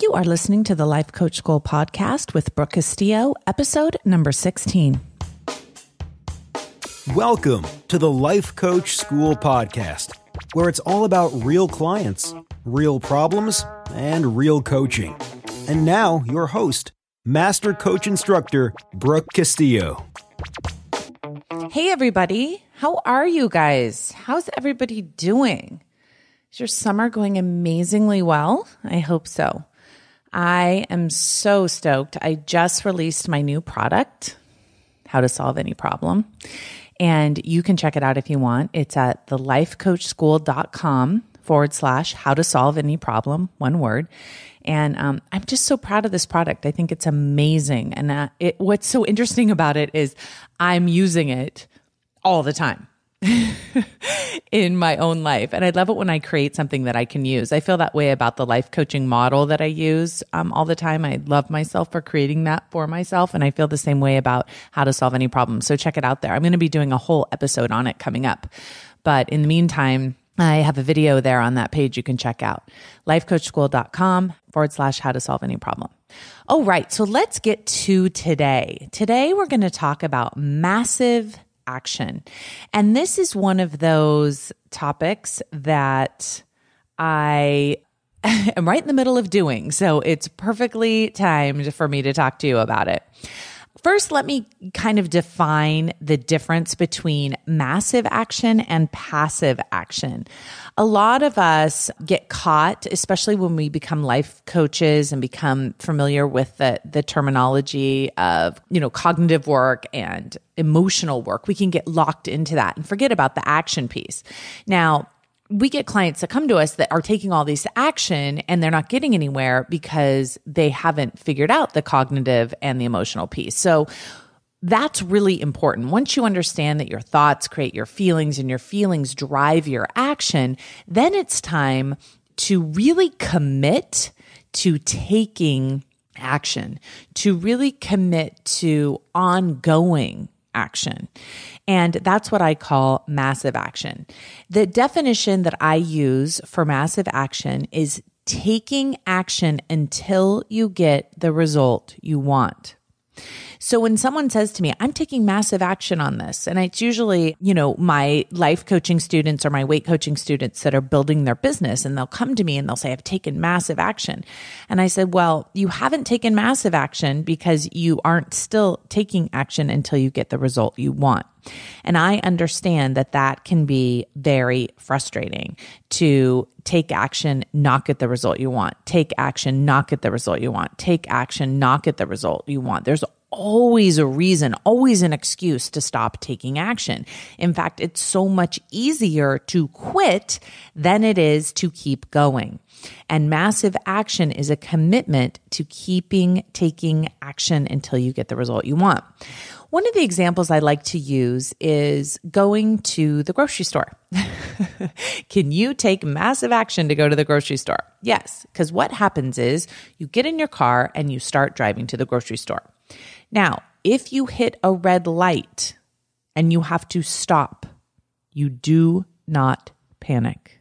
You are listening to the Life Coach School podcast with Brooke Castillo, episode number 16. Welcome to the Life Coach School podcast, where it's all about real clients, real problems, and real coaching. And now, your host, Master Coach Instructor Brooke Castillo. Hey, everybody. How are you guys? How's everybody doing? Is your summer going amazingly well? I hope so. I am so stoked. I just released my new product, How to Solve Any Problem. And you can check it out if you want. It's at thelifecoachschool.com forward slash how to solve any problem, one word. And um, I'm just so proud of this product. I think it's amazing. And uh, it, what's so interesting about it is I'm using it all the time. in my own life. And I love it when I create something that I can use. I feel that way about the life coaching model that I use um, all the time. I love myself for creating that for myself. And I feel the same way about how to solve any problem. So check it out there. I'm going to be doing a whole episode on it coming up. But in the meantime, I have a video there on that page you can check out lifecoachschool.com forward slash how to solve any problem. Oh, right. So let's get to today. Today, we're going to talk about massive action. And this is one of those topics that I am right in the middle of doing. So it's perfectly timed for me to talk to you about it. First, let me kind of define the difference between massive action and passive action. A lot of us get caught, especially when we become life coaches and become familiar with the, the terminology of, you know, cognitive work and emotional work. We can get locked into that and forget about the action piece. Now, we get clients that come to us that are taking all these action and they're not getting anywhere because they haven't figured out the cognitive and the emotional piece. So that's really important. Once you understand that your thoughts create your feelings and your feelings drive your action, then it's time to really commit to taking action, to really commit to ongoing action. And that's what I call massive action. The definition that I use for massive action is taking action until you get the result you want. So when someone says to me, I'm taking massive action on this, and it's usually, you know, my life coaching students or my weight coaching students that are building their business, and they'll come to me and they'll say, I've taken massive action. And I said, Well, you haven't taken massive action because you aren't still taking action until you get the result you want. And I understand that that can be very frustrating to take action, not get the result you want, take action, not get the result you want, take action, not get the result you want. There's always a reason, always an excuse to stop taking action. In fact, it's so much easier to quit than it is to keep going. And massive action is a commitment to keeping taking action until you get the result you want. One of the examples I like to use is going to the grocery store. Can you take massive action to go to the grocery store? Yes, because what happens is you get in your car and you start driving to the grocery store. Now, if you hit a red light and you have to stop, you do not panic.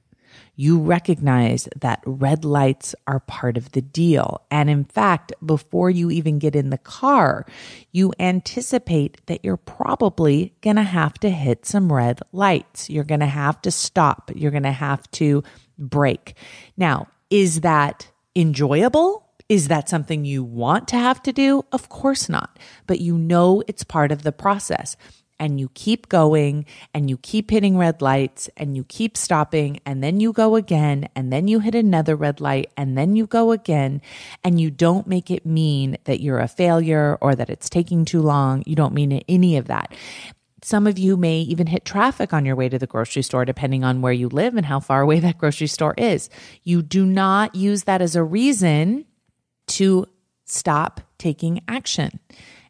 You recognize that red lights are part of the deal. And in fact, before you even get in the car, you anticipate that you're probably going to have to hit some red lights. You're going to have to stop. You're going to have to brake. Now, is that enjoyable? Is that something you want to have to do? Of course not. But you know it's part of the process. And you keep going and you keep hitting red lights and you keep stopping and then you go again and then you hit another red light and then you go again. And you don't make it mean that you're a failure or that it's taking too long. You don't mean any of that. Some of you may even hit traffic on your way to the grocery store, depending on where you live and how far away that grocery store is. You do not use that as a reason to stop taking action.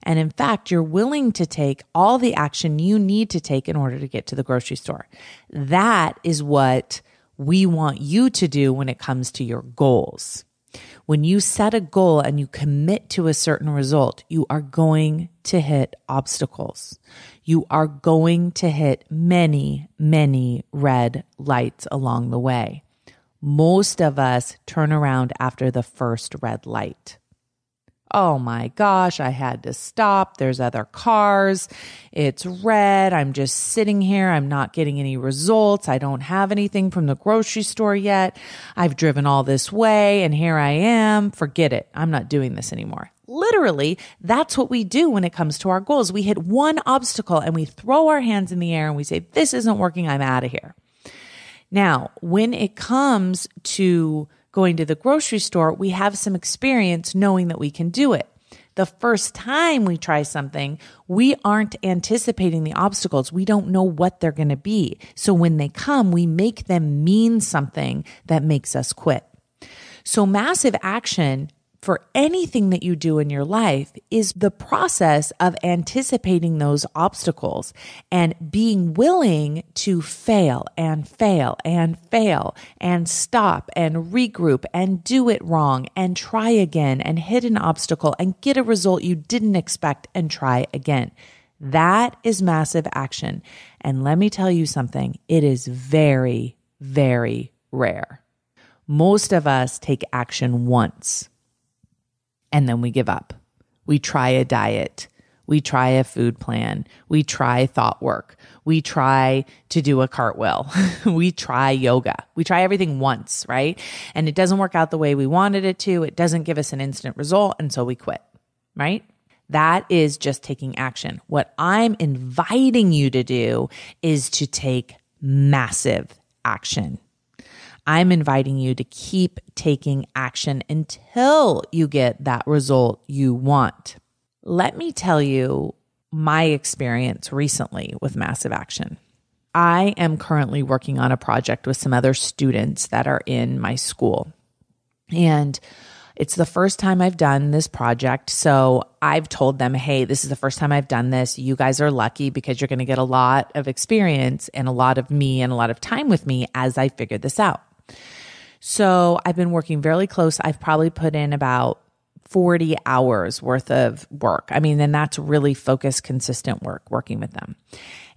And in fact, you're willing to take all the action you need to take in order to get to the grocery store. That is what we want you to do when it comes to your goals. When you set a goal and you commit to a certain result, you are going to hit obstacles. You are going to hit many, many red lights along the way. Most of us turn around after the first red light. Oh my gosh, I had to stop. There's other cars. It's red. I'm just sitting here. I'm not getting any results. I don't have anything from the grocery store yet. I've driven all this way and here I am. Forget it. I'm not doing this anymore. Literally, that's what we do when it comes to our goals. We hit one obstacle and we throw our hands in the air and we say, This isn't working. I'm out of here. Now, when it comes to going to the grocery store, we have some experience knowing that we can do it. The first time we try something, we aren't anticipating the obstacles. We don't know what they're going to be. So when they come, we make them mean something that makes us quit. So massive action for anything that you do in your life is the process of anticipating those obstacles and being willing to fail and fail and fail and stop and regroup and do it wrong and try again and hit an obstacle and get a result you didn't expect and try again. That is massive action. And let me tell you something, it is very, very rare. Most of us take action once and then we give up. We try a diet. We try a food plan. We try thought work. We try to do a cartwheel. we try yoga. We try everything once, right? And it doesn't work out the way we wanted it to. It doesn't give us an instant result. And so we quit, right? That is just taking action. What I'm inviting you to do is to take massive action. I'm inviting you to keep taking action until you get that result you want. Let me tell you my experience recently with massive action. I am currently working on a project with some other students that are in my school. And it's the first time I've done this project. So I've told them, hey, this is the first time I've done this. You guys are lucky because you're going to get a lot of experience and a lot of me and a lot of time with me as I figure this out. So I've been working very close. I've probably put in about 40 hours worth of work. I mean, and that's really focused, consistent work working with them.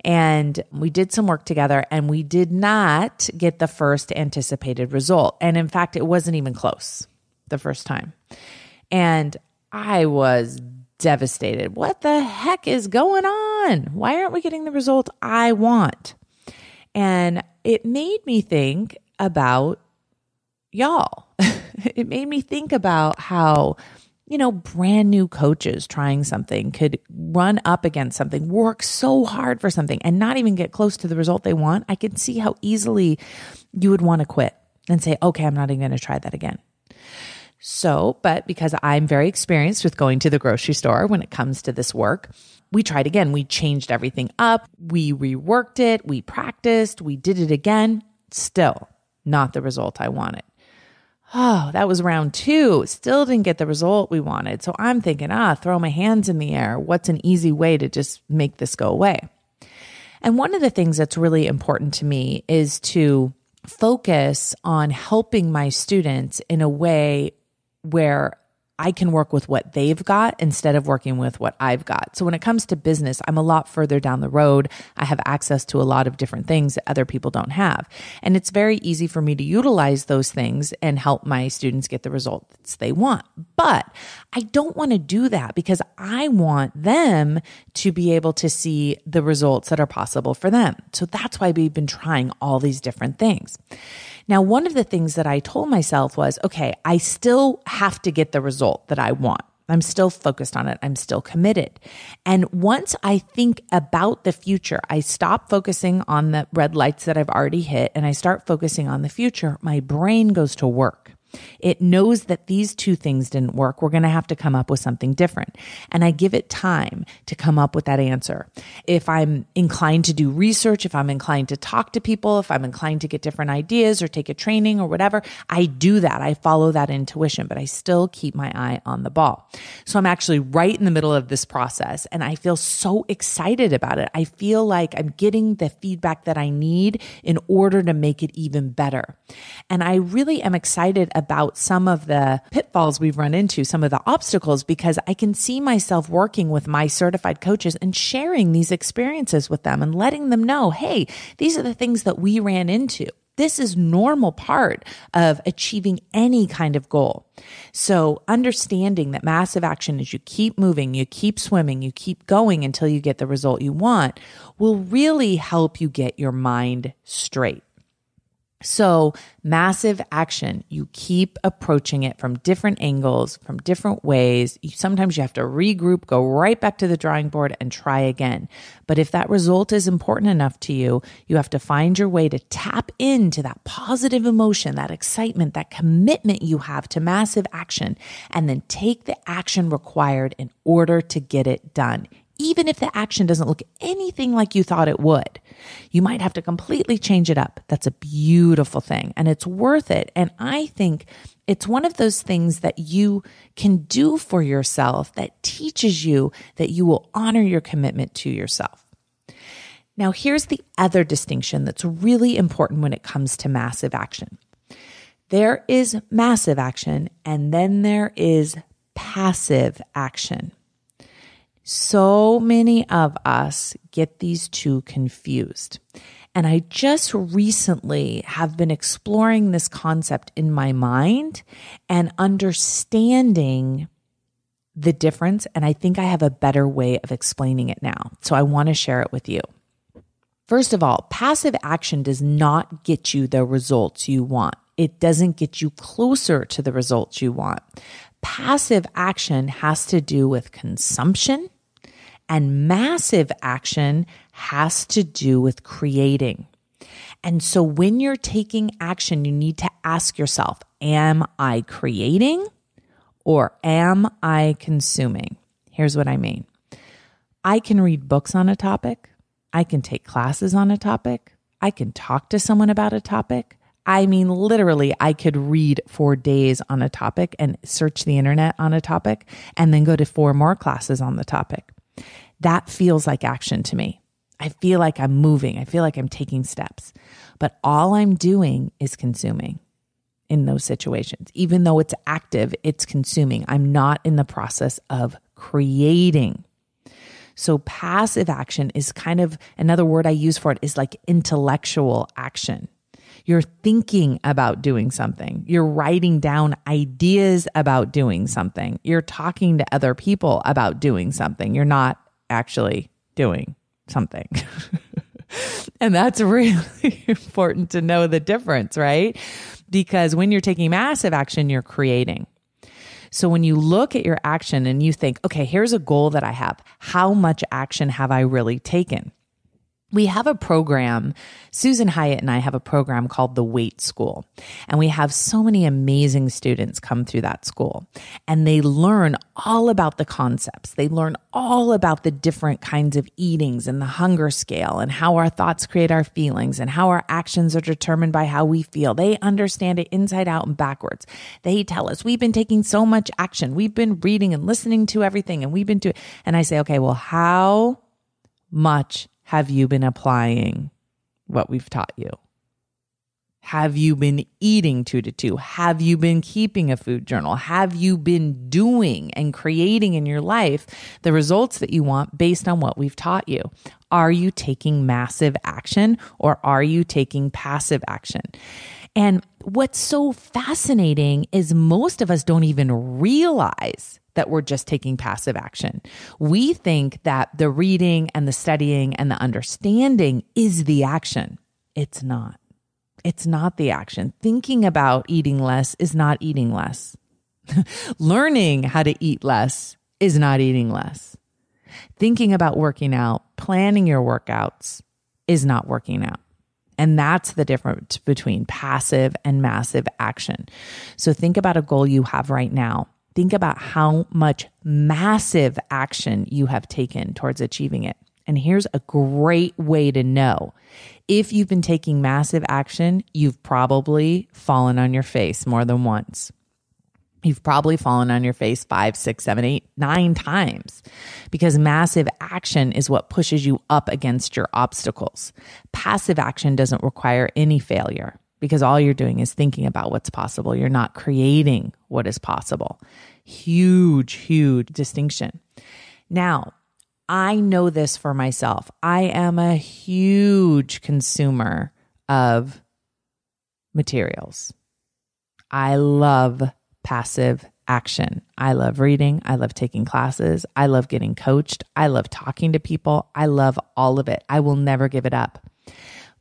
And we did some work together and we did not get the first anticipated result. And in fact, it wasn't even close the first time. And I was devastated. What the heck is going on? Why aren't we getting the result I want? And it made me think about y'all. it made me think about how, you know, brand new coaches trying something could run up against something, work so hard for something, and not even get close to the result they want. I can see how easily you would want to quit and say, okay, I'm not even going to try that again. So, but because I'm very experienced with going to the grocery store when it comes to this work, we tried again. We changed everything up. We reworked it. We practiced. We did it again. Still not the result I wanted. Oh, that was round two. Still didn't get the result we wanted. So I'm thinking, ah, throw my hands in the air. What's an easy way to just make this go away? And one of the things that's really important to me is to focus on helping my students in a way where I can work with what they've got instead of working with what I've got. So when it comes to business, I'm a lot further down the road. I have access to a lot of different things that other people don't have. And it's very easy for me to utilize those things and help my students get the results they want. But I don't want to do that because I want them to be able to see the results that are possible for them. So that's why we've been trying all these different things. Now, one of the things that I told myself was, okay, I still have to get the result that I want. I'm still focused on it. I'm still committed. And once I think about the future, I stop focusing on the red lights that I've already hit and I start focusing on the future. My brain goes to work. It knows that these two things didn't work. We're going to have to come up with something different. And I give it time to come up with that answer. If I'm inclined to do research, if I'm inclined to talk to people, if I'm inclined to get different ideas or take a training or whatever, I do that. I follow that intuition, but I still keep my eye on the ball. So I'm actually right in the middle of this process and I feel so excited about it. I feel like I'm getting the feedback that I need in order to make it even better. And I really am excited about some of the pitfalls we've run into, some of the obstacles, because I can see myself working with my certified coaches and sharing these experiences with them and letting them know, hey, these are the things that we ran into. This is normal part of achieving any kind of goal. So understanding that massive action is you keep moving, you keep swimming, you keep going until you get the result you want will really help you get your mind straight. So, massive action, you keep approaching it from different angles, from different ways. You, sometimes you have to regroup, go right back to the drawing board and try again. But if that result is important enough to you, you have to find your way to tap into that positive emotion, that excitement, that commitment you have to massive action, and then take the action required in order to get it done even if the action doesn't look anything like you thought it would. You might have to completely change it up. That's a beautiful thing and it's worth it. And I think it's one of those things that you can do for yourself that teaches you that you will honor your commitment to yourself. Now, here's the other distinction that's really important when it comes to massive action. There is massive action and then there is passive action. So many of us get these two confused. And I just recently have been exploring this concept in my mind and understanding the difference. And I think I have a better way of explaining it now. So I want to share it with you. First of all, passive action does not get you the results you want. It doesn't get you closer to the results you want. Passive action has to do with consumption and massive action has to do with creating. And so when you're taking action, you need to ask yourself, am I creating or am I consuming? Here's what I mean. I can read books on a topic. I can take classes on a topic. I can talk to someone about a topic. I mean, literally, I could read for days on a topic and search the internet on a topic and then go to four more classes on the topic. That feels like action to me. I feel like I'm moving. I feel like I'm taking steps. But all I'm doing is consuming in those situations. Even though it's active, it's consuming. I'm not in the process of creating. So passive action is kind of another word I use for it is like intellectual action. You're thinking about doing something. You're writing down ideas about doing something. You're talking to other people about doing something. You're not actually doing something. and that's really important to know the difference, right? Because when you're taking massive action, you're creating. So when you look at your action and you think, okay, here's a goal that I have. How much action have I really taken? We have a program. Susan Hyatt and I have a program called the Weight School. And we have so many amazing students come through that school and they learn all about the concepts. They learn all about the different kinds of eatings and the hunger scale and how our thoughts create our feelings and how our actions are determined by how we feel. They understand it inside out and backwards. They tell us we've been taking so much action. We've been reading and listening to everything and we've been doing, and I say, okay, well, how much have you been applying what we've taught you? Have you been eating two to two? Have you been keeping a food journal? Have you been doing and creating in your life the results that you want based on what we've taught you? Are you taking massive action or are you taking passive action? And what's so fascinating is most of us don't even realize that we're just taking passive action. We think that the reading and the studying and the understanding is the action. It's not. It's not the action. Thinking about eating less is not eating less. Learning how to eat less is not eating less. Thinking about working out, planning your workouts is not working out. And that's the difference between passive and massive action. So think about a goal you have right now think about how much massive action you have taken towards achieving it. And here's a great way to know if you've been taking massive action, you've probably fallen on your face more than once. You've probably fallen on your face five, six, seven, eight, nine times because massive action is what pushes you up against your obstacles. Passive action doesn't require any failure because all you're doing is thinking about what's possible. You're not creating what is possible. Huge, huge distinction. Now, I know this for myself. I am a huge consumer of materials. I love passive action. I love reading. I love taking classes. I love getting coached. I love talking to people. I love all of it. I will never give it up.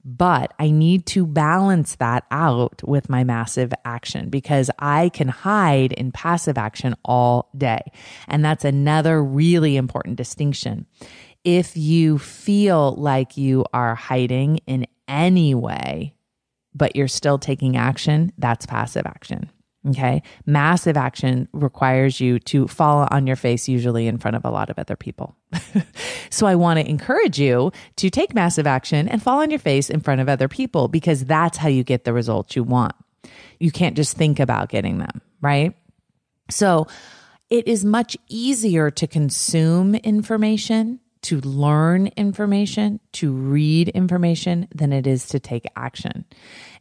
But I need to balance that out with my massive action because I can hide in passive action all day. And that's another really important distinction. If you feel like you are hiding in any way, but you're still taking action, that's passive action. Okay. Massive action requires you to fall on your face, usually in front of a lot of other people. so I want to encourage you to take massive action and fall on your face in front of other people because that's how you get the results you want. You can't just think about getting them, right? So it is much easier to consume information, to learn information, to read information than it is to take action.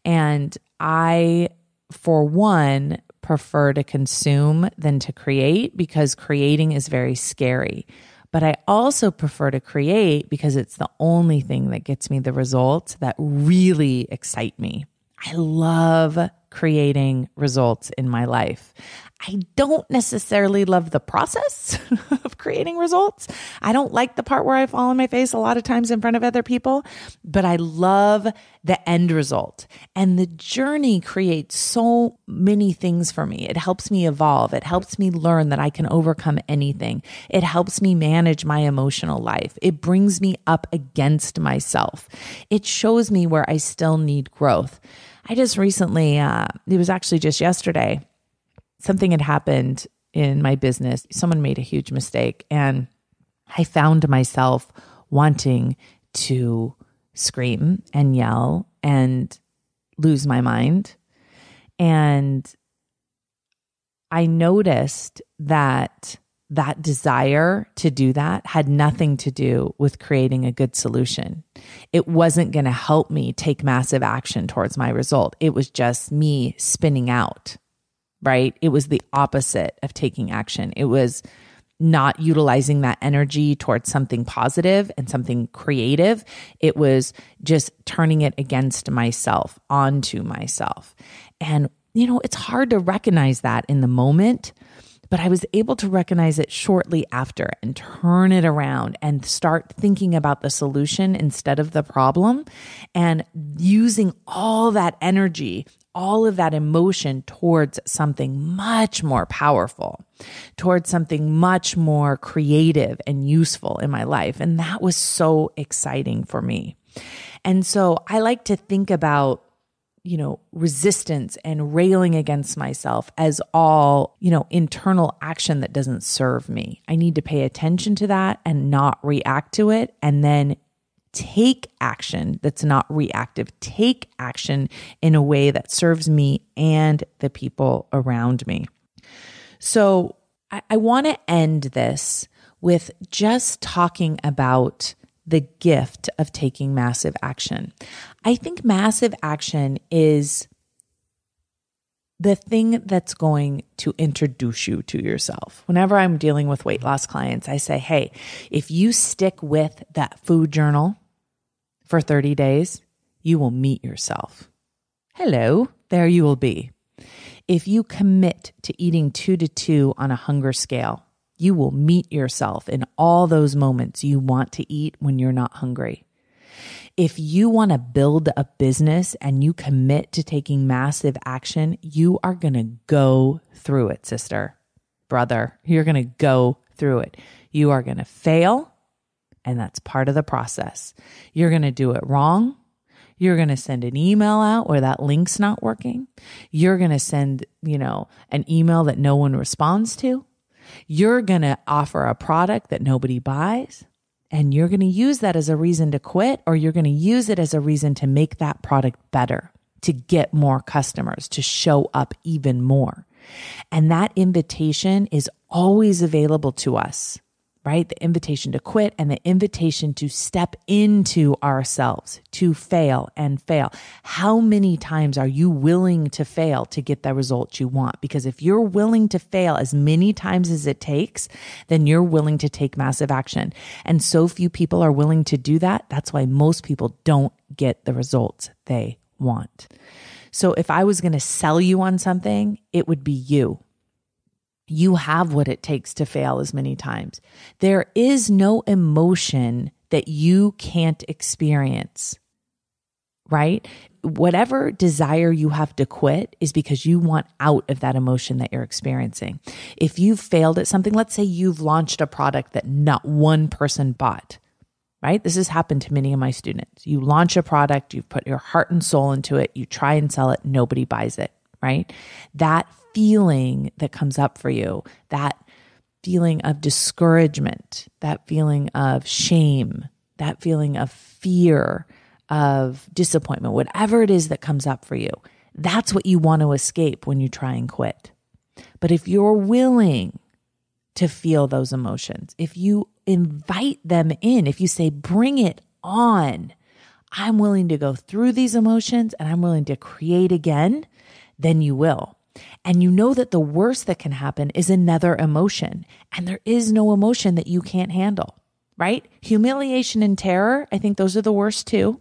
And I for one, prefer to consume than to create because creating is very scary. But I also prefer to create because it's the only thing that gets me the results that really excite me. I love creating results in my life. I don't necessarily love the process of creating results. I don't like the part where I fall on my face a lot of times in front of other people, but I love the end result. And the journey creates so many things for me. It helps me evolve. It helps me learn that I can overcome anything. It helps me manage my emotional life. It brings me up against myself. It shows me where I still need growth. I just recently, uh, it was actually just yesterday, something had happened in my business. Someone made a huge mistake, and I found myself wanting to scream and yell and lose my mind. And I noticed that that desire to do that had nothing to do with creating a good solution. It wasn't going to help me take massive action towards my result. It was just me spinning out, right? It was the opposite of taking action. It was not utilizing that energy towards something positive and something creative. It was just turning it against myself, onto myself. And, you know, it's hard to recognize that in the moment but I was able to recognize it shortly after and turn it around and start thinking about the solution instead of the problem and using all that energy, all of that emotion towards something much more powerful, towards something much more creative and useful in my life. And that was so exciting for me. And so I like to think about you know, resistance and railing against myself as all, you know, internal action that doesn't serve me. I need to pay attention to that and not react to it and then take action that's not reactive. Take action in a way that serves me and the people around me. So I, I want to end this with just talking about the gift of taking massive action. I think massive action is the thing that's going to introduce you to yourself. Whenever I'm dealing with weight loss clients, I say, hey, if you stick with that food journal for 30 days, you will meet yourself. Hello, there you will be. If you commit to eating two to two on a hunger scale, you will meet yourself in all those moments you want to eat when you're not hungry. If you want to build a business and you commit to taking massive action, you are going to go through it, sister, brother. You're going to go through it. You are going to fail, and that's part of the process. You're going to do it wrong. You're going to send an email out where that link's not working. You're going to send, you know, an email that no one responds to. You're going to offer a product that nobody buys and you're going to use that as a reason to quit or you're going to use it as a reason to make that product better, to get more customers, to show up even more. And that invitation is always available to us right? The invitation to quit and the invitation to step into ourselves, to fail and fail. How many times are you willing to fail to get the results you want? Because if you're willing to fail as many times as it takes, then you're willing to take massive action. And so few people are willing to do that. That's why most people don't get the results they want. So if I was going to sell you on something, it would be you. You have what it takes to fail as many times. There is no emotion that you can't experience, right? Whatever desire you have to quit is because you want out of that emotion that you're experiencing. If you've failed at something, let's say you've launched a product that not one person bought right? This has happened to many of my students. You launch a product, you've put your heart and soul into it, you try and sell it, nobody buys it, right? That feeling that comes up for you, that feeling of discouragement, that feeling of shame, that feeling of fear, of disappointment, whatever it is that comes up for you, that's what you want to escape when you try and quit. But if you're willing to feel those emotions, if you invite them in, if you say, bring it on, I'm willing to go through these emotions and I'm willing to create again, then you will. And you know that the worst that can happen is another emotion. And there is no emotion that you can't handle, right? Humiliation and terror, I think those are the worst too.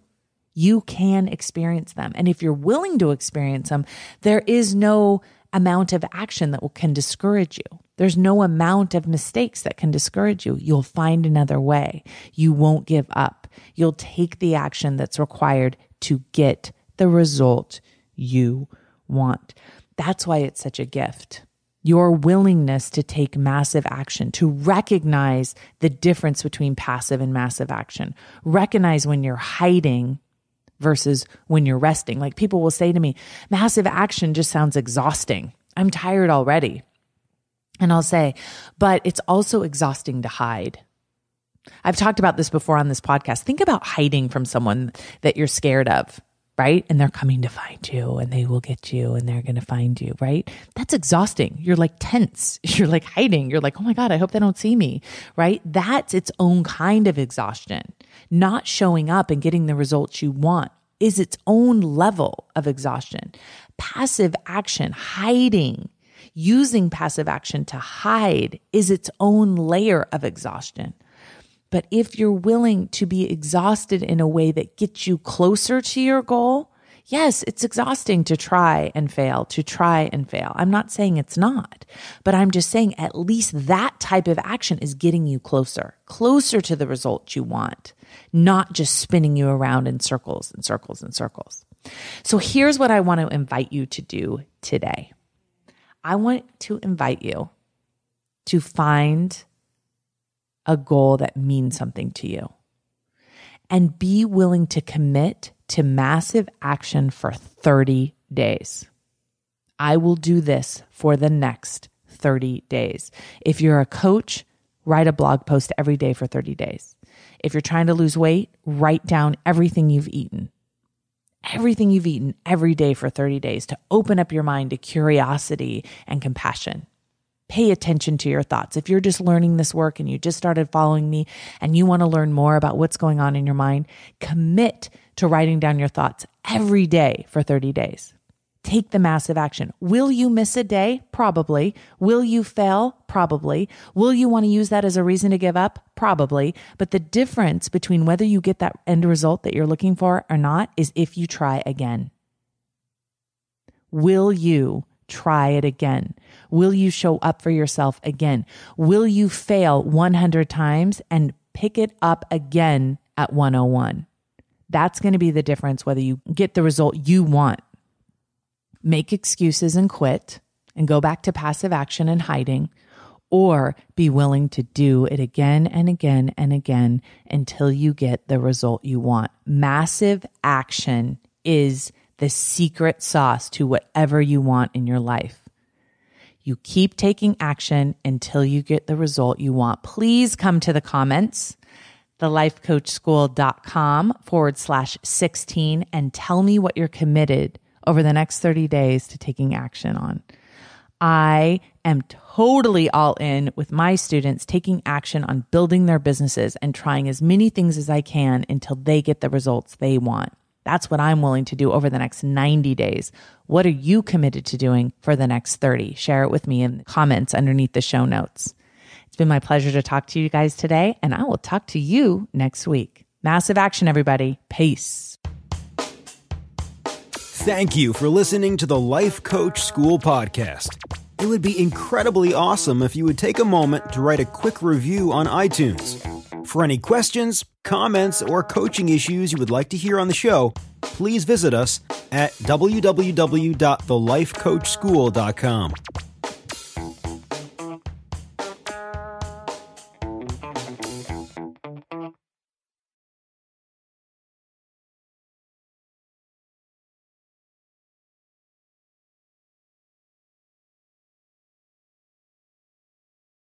You can experience them. And if you're willing to experience them, there is no amount of action that will, can discourage you. There's no amount of mistakes that can discourage you. You'll find another way. You won't give up. You'll take the action that's required to get the result you want. That's why it's such a gift. Your willingness to take massive action, to recognize the difference between passive and massive action, recognize when you're hiding versus when you're resting. Like people will say to me, massive action just sounds exhausting. I'm tired already. And I'll say, but it's also exhausting to hide. I've talked about this before on this podcast. Think about hiding from someone that you're scared of, right? And they're coming to find you and they will get you and they're going to find you, right? That's exhausting. You're like tense. You're like hiding. You're like, oh my God, I hope they don't see me, right? That's its own kind of exhaustion. Not showing up and getting the results you want is its own level of exhaustion. Passive action, hiding, using passive action to hide is its own layer of exhaustion. But if you're willing to be exhausted in a way that gets you closer to your goal, yes, it's exhausting to try and fail, to try and fail. I'm not saying it's not, but I'm just saying at least that type of action is getting you closer, closer to the result you want, not just spinning you around in circles and circles and circles. So here's what I want to invite you to do today. I want to invite you to find a goal that means something to you and be willing to commit to massive action for 30 days. I will do this for the next 30 days. If you're a coach, write a blog post every day for 30 days. If you're trying to lose weight, write down everything you've eaten everything you've eaten every day for 30 days to open up your mind to curiosity and compassion. Pay attention to your thoughts. If you're just learning this work and you just started following me and you want to learn more about what's going on in your mind, commit to writing down your thoughts every day for 30 days take the massive action. Will you miss a day? Probably. Will you fail? Probably. Will you want to use that as a reason to give up? Probably. But the difference between whether you get that end result that you're looking for or not is if you try again. Will you try it again? Will you show up for yourself again? Will you fail 100 times and pick it up again at 101? That's going to be the difference whether you get the result you want make excuses and quit and go back to passive action and hiding, or be willing to do it again and again and again until you get the result you want. Massive action is the secret sauce to whatever you want in your life. You keep taking action until you get the result you want. Please come to the comments, thelifecoachschool.com forward slash 16, and tell me what you're committed over the next 30 days to taking action on. I am totally all in with my students taking action on building their businesses and trying as many things as I can until they get the results they want. That's what I'm willing to do over the next 90 days. What are you committed to doing for the next 30? Share it with me in the comments underneath the show notes. It's been my pleasure to talk to you guys today, and I will talk to you next week. Massive action, everybody. Peace. Thank you for listening to the Life Coach School podcast. It would be incredibly awesome if you would take a moment to write a quick review on iTunes. For any questions, comments, or coaching issues you would like to hear on the show, please visit us at www.thelifecoachschool.com.